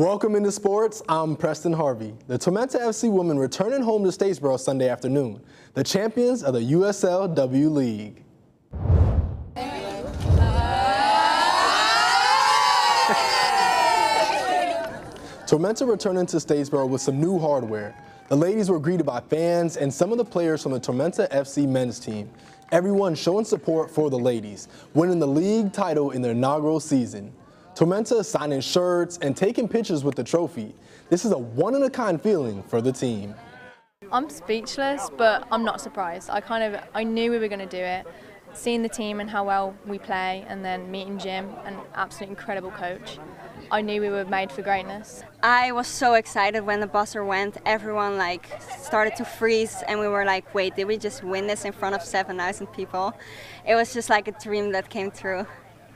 Welcome into sports. I'm Preston Harvey. The Tormenta FC women returning home to Statesboro Sunday afternoon, the champions of the USLW League. Tormenta returning to Statesboro with some new hardware. The ladies were greeted by fans and some of the players from the Tormenta FC men's team. Everyone showing support for the ladies, winning the league title in their inaugural season. Tormenta signing shirts and taking pictures with the trophy. This is a one-in-a-kind feeling for the team. I'm speechless, but I'm not surprised. I kind of I knew we were going to do it. Seeing the team and how well we play, and then meeting Jim, an absolute incredible coach, I knew we were made for greatness. I was so excited when the buzzer went. Everyone like started to freeze, and we were like, "Wait, did we just win this in front of 7,000 people?" It was just like a dream that came true.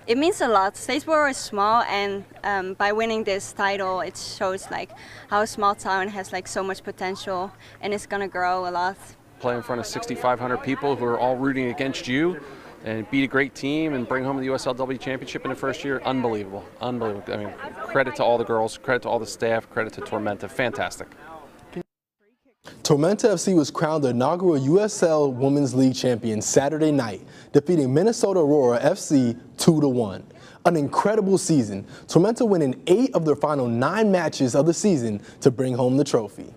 It means a lot. Statesboro is small, and um, by winning this title, it shows like how a small town has like so much potential, and it's gonna grow a lot. Play in front of 6,500 people who are all rooting against you and beat a great team and bring home the USLW championship in the first year. Unbelievable. Unbelievable. I mean, credit to all the girls, credit to all the staff, credit to Tormenta. Fantastic. Tormenta FC was crowned the inaugural USL Women's League champion Saturday night, defeating Minnesota Aurora FC 2-1. An incredible season, Tormenta winning eight of their final nine matches of the season to bring home the trophy.